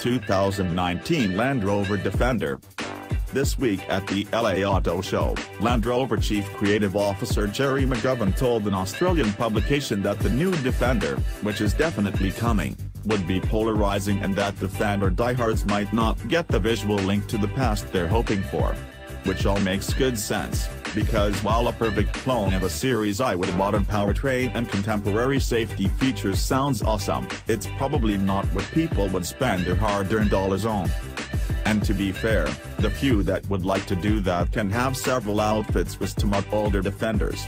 2019 Land Rover Defender. This week at the LA Auto Show, Land Rover Chief Creative Officer Gerry McGovern told an Australian publication that the new Defender, which is definitely coming, would be polarizing and that the fan Defender diehards might not get the visual link to the past they're hoping for. Which all makes good sense, because while a perfect clone of a Series I with modern powertrain and contemporary safety features sounds awesome, it's probably not what people would spend their hard-earned dollars on. And to be fair, the few that would like to do that can have several outfits restomod older Defenders.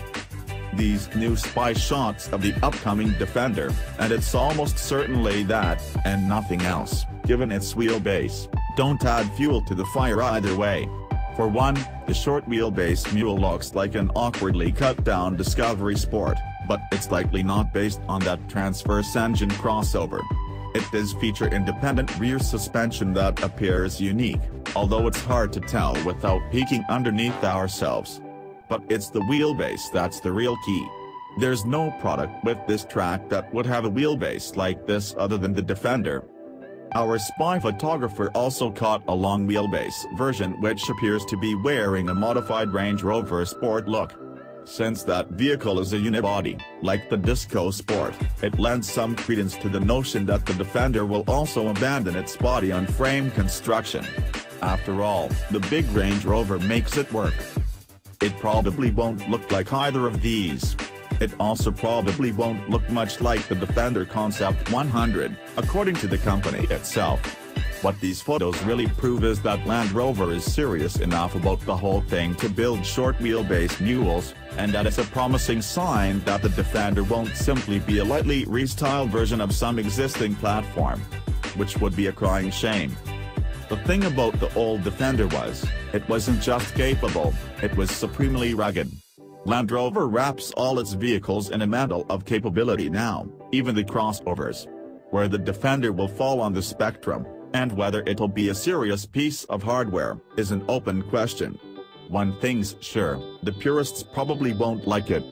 These new spy shots of the upcoming Defender, and it's almost certainly that, and nothing else, given its wheelbase, don't add fuel to the fire either way. For one, the short wheelbase mule looks like an awkwardly cut down Discovery Sport, but it's likely not based on that transverse engine crossover. It does feature independent rear suspension that appears unique, although it's hard to tell without peeking underneath ourselves. But it's the wheelbase that's the real key. There's no product with this track that would have a wheelbase like this other than the Defender, our spy photographer also caught a long wheelbase version which appears to be wearing a modified Range Rover Sport look. Since that vehicle is a unibody, like the Disco Sport, it lends some credence to the notion that the Defender will also abandon its body on frame construction. After all, the big Range Rover makes it work. It probably won't look like either of these. It also probably won't look much like the Defender Concept 100, according to the company itself. What these photos really prove is that Land Rover is serious enough about the whole thing to build short wheelbase mules, and that it's a promising sign that the Defender won't simply be a lightly restyled version of some existing platform. Which would be a crying shame. The thing about the old Defender was, it wasn't just capable, it was supremely rugged. Land Rover wraps all its vehicles in a mantle of capability now, even the crossovers. Where the Defender will fall on the spectrum, and whether it'll be a serious piece of hardware, is an open question. One thing's sure, the purists probably won't like it,